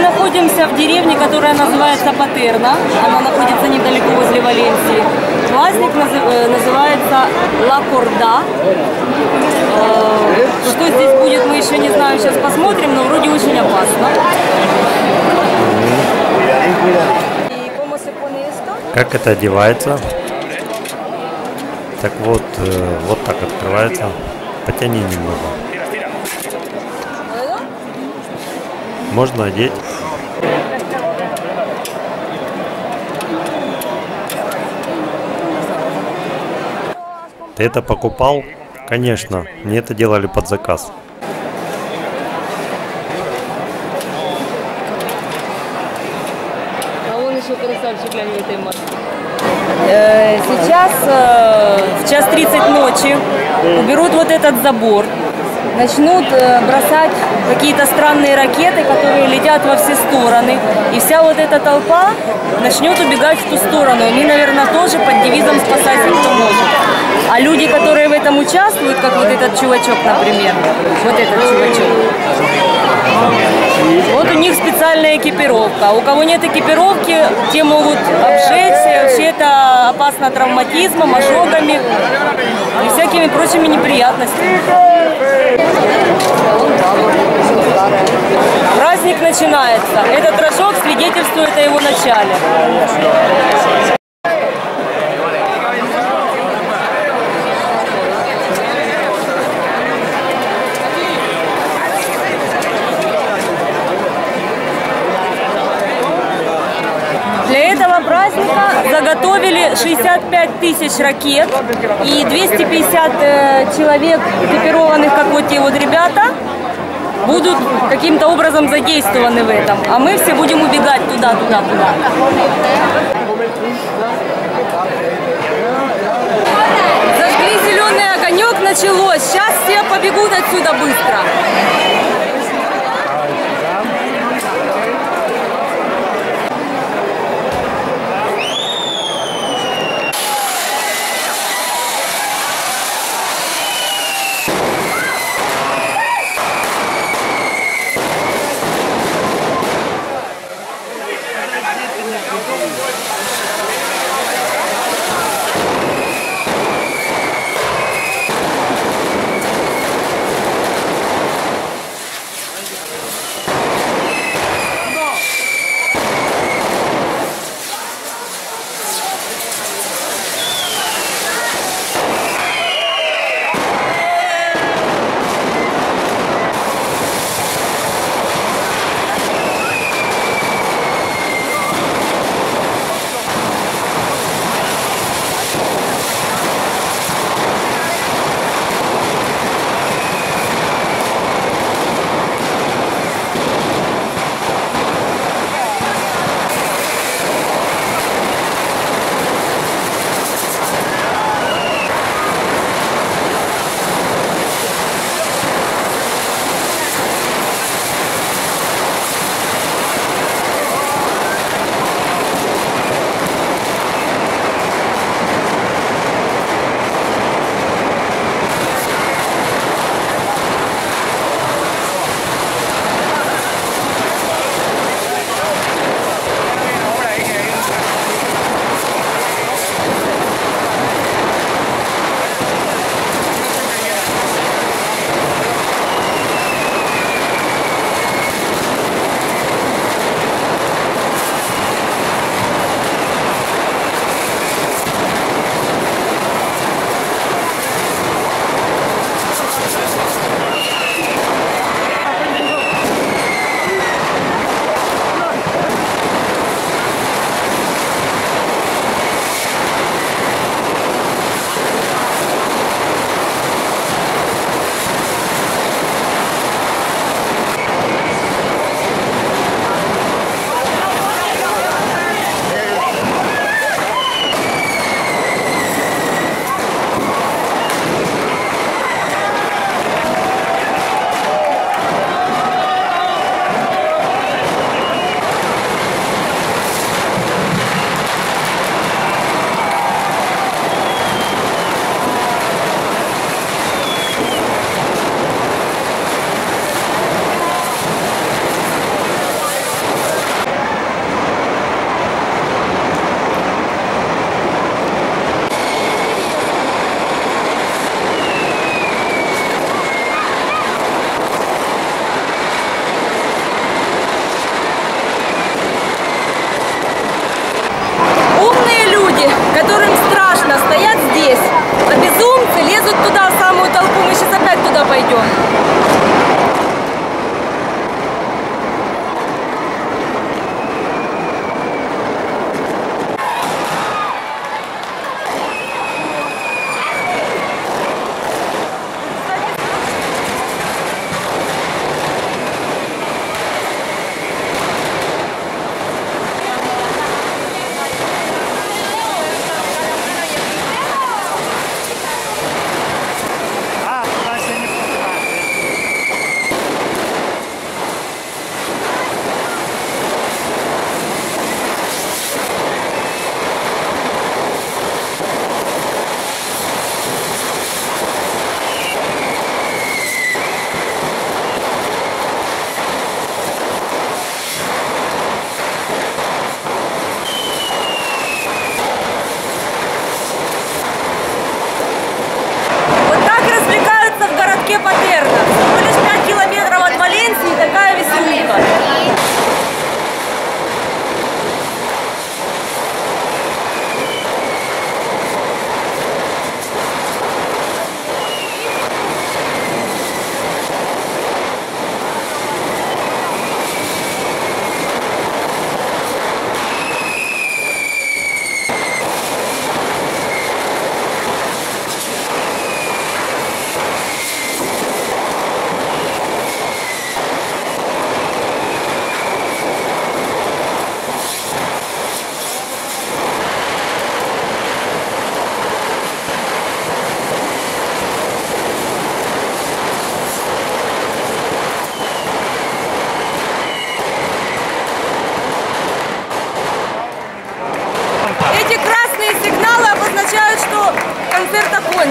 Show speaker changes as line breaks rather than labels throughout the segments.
Находимся в деревне, которая называется Патерна. Она находится недалеко возле Валенсии. Назы- э, называется Ла Корда. Что здесь будет, мы еще не знаем. Сейчас посмотрим, но вроде очень опасно.
Как это одевается? Так вот, э, вот так открывается. Потяни немного. Можно одеть. Ты это покупал? Конечно, мне это делали под заказ.
А он еще красавчик, глянь, в этой маске. Э, Сейчас э, в час 30 ночи уберут вот этот забор, начнут э, бросать какие-то странные ракеты, которые летят во все стороны. И вся вот эта толпа начнет убегать в ту сторону. И мы, наверное, тоже под девизом «Спасайся, кто может». А люди, которые в этом участвуют, как вот этот чувачок, например, вот этот чувачок, вот у них специальная экипировка. А У кого нет экипировки, те могут обжечься. Вообще это опасно травматизмом, ожогами и всякими прочими неприятностями. Праздник начинается. Этот рожок свидетельствует о его начале. Заготовили 65 тысяч ракет и 250 э, человек, экипированных, как вот те вот ребята, будут каким-то образом задействованы в этом. А мы все будем убегать туда, туда, туда. Зажгли зеленый огонек, началось. Сейчас все побегут отсюда быстро.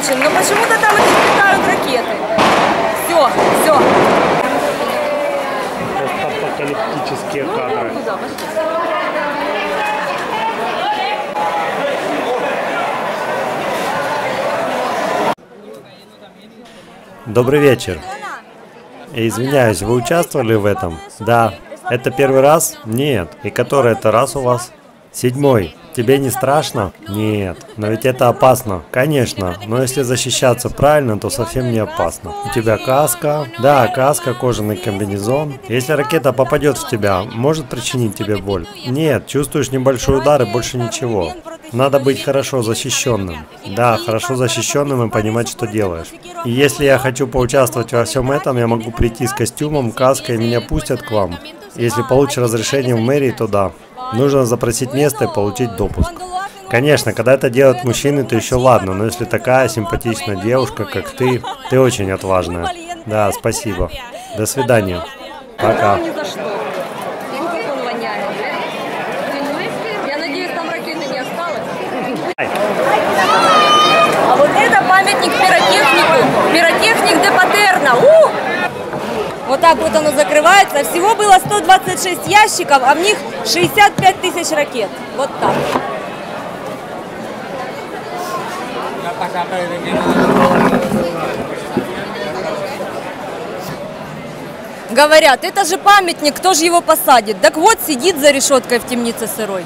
Почему-то там еще летают ракеты. Все, все.
Постапокалиптические кадры.
Добрый вечер. Извиняюсь, вы участвовали в этом? Да. Это первый раз? Нет. И который это раз у вас? Седьмой. Тебе не страшно? Нет. Но ведь это опасно. Конечно. Но если защищаться правильно, то совсем не опасно. У тебя каска. Да, каска, кожаный комбинезон. Если ракета попадет в тебя, может причинить тебе боль? Нет. Чувствуешь небольшой удар и больше ничего. Надо быть хорошо защищенным. Да, хорошо защищенным и понимать, что делаешь. И если я хочу поучаствовать во всем этом, я могу прийти с костюмом, каской, меня пустят к вам. Если получишь разрешение в мэрии, то да. Нужно запросить место и получить допуск. Конечно, когда это делают мужчины, то еще ладно, но если такая симпатичная девушка, как ты, ты очень отважная. Да, спасибо. До свидания. Пока.
А вот это памятник пиротехнику. Пиротехник де Патерна. Вот так вот оно закрывается. Всего было 126 ящиков, а в них 65 тысяч ракет. Вот так. Говорят, это же памятник, кто же его посадит? Так вот, сидит за решеткой в темнице сырой.